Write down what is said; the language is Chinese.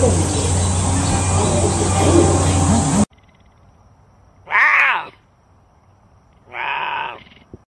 共年